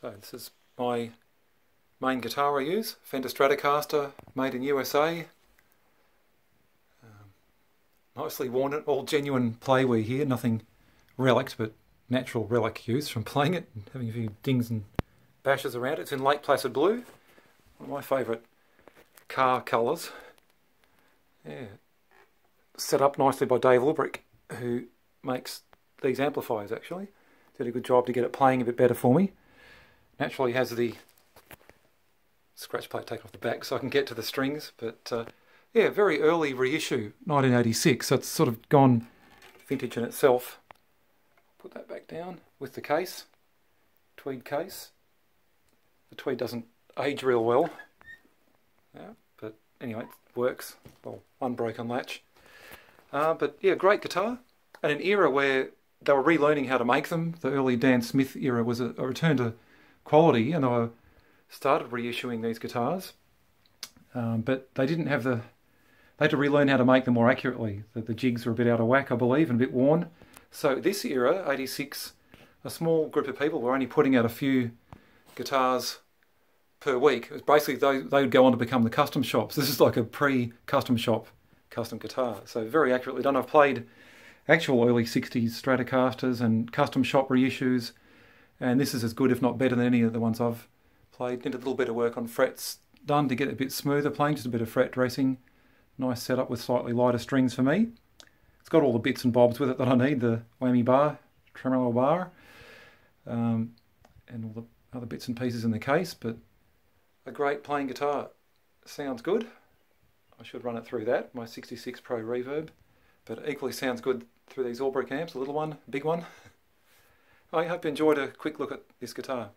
So this is my main guitar I use, Fender Stratocaster, made in USA. Um, nicely worn it, all genuine playware here, nothing relic but natural relic use from playing it and having a few dings and bashes around it. It's in Lake Placid Blue, one of my favourite car colours. Yeah. Set up nicely by Dave Ulbrich, who makes these amplifiers actually. Did a good job to get it playing a bit better for me. Naturally has the scratch plate taken off the back so I can get to the strings, but uh, yeah, very early reissue, 1986, so it's sort of gone vintage in itself. Put that back down with the case, tweed case. The tweed doesn't age real well, yeah, but anyway, it works. Well, unbroken latch. Uh, but yeah, great guitar. And an era where they were relearning how to make them. The early Dan Smith era was a, a return to quality, and were started reissuing these guitars. Um, but they didn't have the. They had to relearn how to make them more accurately. The, the jigs were a bit out of whack, I believe, and a bit worn. So this era, 86, a small group of people were only putting out a few guitars per week. It was basically they, they would go on to become the custom shops. This is like a pre-custom shop custom guitar. So very accurately done. I've played actual early 60s Stratocasters and custom shop reissues and this is as good if not better than any of the ones I've played. Did a little bit of work on frets done to get it a bit smoother playing, just a bit of fret dressing. Nice setup with slightly lighter strings for me. It's got all the bits and bobs with it that I need, the whammy bar, tremolo bar, um, and all the other bits and pieces in the case, but a great playing guitar. Sounds good. I should run it through that, my 66 Pro Reverb, but equally sounds good through these Ulbrich amps, a little one, big one. I hope you enjoyed a quick look at this guitar.